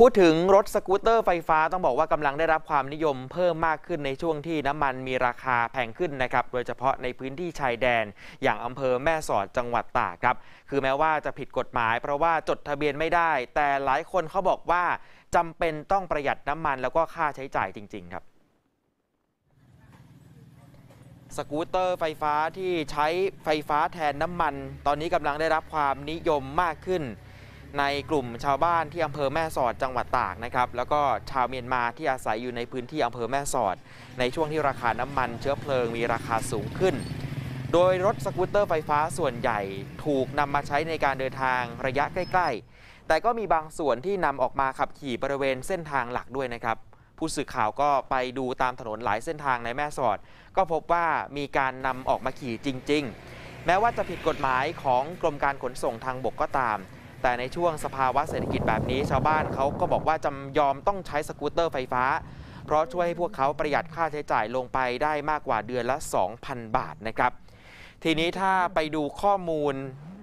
พูดถึงรถสกูตเตอร์ไฟฟ้าต้องบอกว่ากำลังได้รับความนิยมเพิ่มมากขึ้นในช่วงที่น้ำมันมีราคาแพงขึ้นนะครับ โดยเฉพาะในพื้นที่ชายแดน อย่างอำเภอแม่สอดจังหวัดตากครับ คือแม้ว่าจะผิดกฎหมาย เพราะว่าจดทะเบียนไม่ได้ แต่หลายคนเขาบอกว่าจำเป็นต้องประหยัดน้ำมันแล้วก็ค่าใช้จ่ายจริง ๆ ครับสกูตเตอร์ไฟฟ้าที่ใช้ไฟฟ้าแทนน้ำมัน ตอนนี้กำลังได้รับความนิยมมากขึ้น ในกลุ่มชาวบ้านที่อำเภอแม่สอดจังหวัดตากนะครับแล้วก็ชาวเมียนมาที่อาศัยอยู่ในพื้นที่อำเภอแม่สอด ในช่วงที่ราคาน้ำมันเชื้อเพลิงมีราคาสูงขึ้น โดยรถสกูตเตอร์ไฟฟ้าส่วนใหญ่ถูกนำมาใช้ในการเดินทางระยะใกล้ ๆ แต่ก็มีบางส่วนที่นำออกมาขับขี่บริเวณเส้นทางหลักด้วยนะครับผู้สื่อข่าวก็ไปดูตามถนนหลายเส้นทางในแม่สอด ก็พบว่ามีการนำออกมาขี่จริง ๆ แม้ว่าจะผิดกฎหมายของกรมการขนส่งทางบกก็ตาม แต่ในช่วงสภาวะเศรษฐกิจแบบนี้ ชาวบ้านเขาก็บอกว่าจำยอมต้องใช้สกูตเตอร์ไฟฟ้า เพราะช่วยให้พวกเขาประหยัดค่าใช้จ่ายลงไปได้มากกว่าเดือนละ 2,000 บาทนะครับ ทีนี้ถ้าไปดูข้อมูล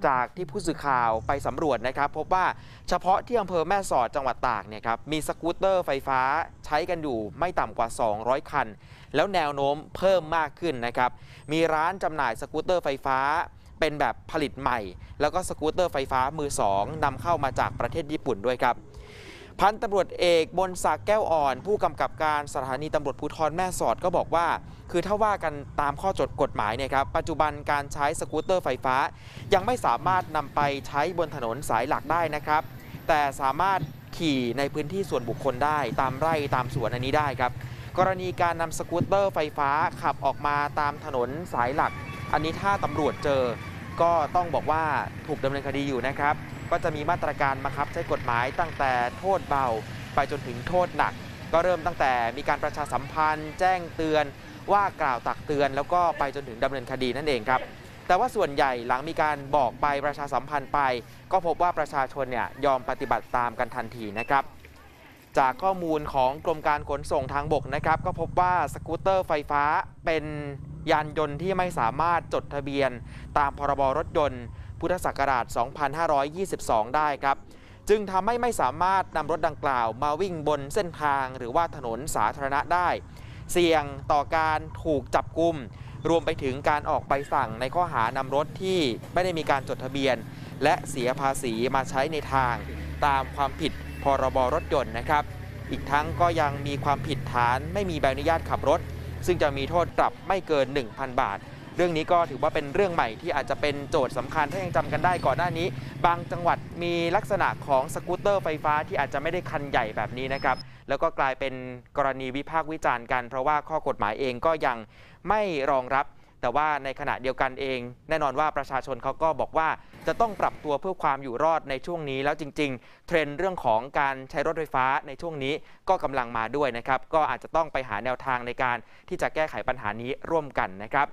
จากที่ผู้สื่อข่าวไปสำรวจนะครับ พบว่าเฉพาะที่อำเภอแม่สอดจังหวัดตากเนี่ยครับมีสกูตเตอร์ไฟฟ้าใช้กันอยู่ไม่ต่ำกว่า 200 คัน แล้วแนวโน้มเพิ่มมากขึ้นนะครับ มีร้านจำหน่ายสกูตเตอร์ไฟฟ้า เป็นแบบผลิตใหม่ แล้วก็สกูตเตอร์ไฟฟ้ามือสองนำเข้ามาจากประเทศญี่ปุ่นด้วยครับพันตำรวจเอกบนศักแก้วอ่อน ผู้กำกับการสถานีตำรวจภูธรแม่สอดก็บอกว่า คือถ้าว่ากันตามข้อจดกฎหมายเนี่ยครับปัจจุบันการใช้สกูตเตอร์ไฟฟ้า ยังไม่สามารถนำไปใช้บนถนนสายหลักได้นะครับ แต่สามารถขี่ในพื้นที่ส่วนบุคคลได้ตามไร่ตามสวนอันนี้ได้ครับ กรณีการนำสกูตเตอร์ไฟฟ้าขับออกมาตามถนนสายหลัก อันนี้ถ้าตำรวจเจอก็ต้องบอกว่าถูกดำเนินคดีอยู่นะครับ ก็จะมีมาตรการบังคับใช้กฎหมายตั้งแต่โทษเบา ไปจนถึงโทษหนัก ก็เริ่มตั้งแต่มีการประชาสัมพันธ์ แจ้งเตือน ว่ากล่าวตักเตือน แล้วก็ไปจนถึงดำเนินคดีนั่นเองครับ แต่ว่าส่วนใหญ่หลังมีการบอกไปประชาสัมพันธ์ไป ก็พบว่าประชาชนเนี่ยยอมปฏิบัติตามกันทันทีนะครับจากข้อมูลของกรมการขนส่งทางบกนะครับ ก็พบว่าสกูตเตอร์ไฟฟ้าเป็น ยานยนต์ที่ไม่สามารถจดทะเบียน ตามพรบรถยนต์ พุทธศักราช 2522 ได้ครับ จึงทำให้ไม่สามารถนำรถดังกล่าวมาวิ่งบนเส้นทางหรือว่าถนนสาธารณะได้ เสี่ยงต่อการถูกจับกุม รวมไปถึงการออกใบสั่งในข้อหานำรถที่ไม่ได้มีการจดทะเบียน และเสียภาษีมาใช้ในทาง ตามความผิดพรบรถยนต์นะครับ อีกทั้งก็ยังมีความผิดฐานไม่มีใบอนุญาตขับรถ ซึ่งจะมีโทษปรับไม่เกิน 1,000 บาท เรื่องนี้ก็ถือว่าเป็นเรื่องใหม่ที่อาจจะเป็นโจทย์สำคัญถ้ายังจำกันได้ก่อนหน้านี้ บางจังหวัดมีลักษณะของสกูตเตอร์ไฟฟ้าที่อาจจะไม่ได้คันใหญ่แบบนี้นะครับแล้วก็กลายเป็นกรณีวิพากษ์วิจารณ์กัน เพราะว่าข้อกฎหมายเองก็ยังไม่รองรับ แต่ว่าในขณะเดียวกันเอง แน่นอนว่าประชาชนเขาก็บอกว่าจะต้องปรับตัวเพื่อความอยู่รอดในช่วงนี้ แล้วจริง ๆ เทรนด์เรื่องของการใช้รถไฟฟ้าในช่วงนี้ก็กำลังมาด้วยนะครับ ก็อาจจะต้องไปหาแนวทางในการที่จะแก้ไขปัญหานี้ร่วมกันนะครับ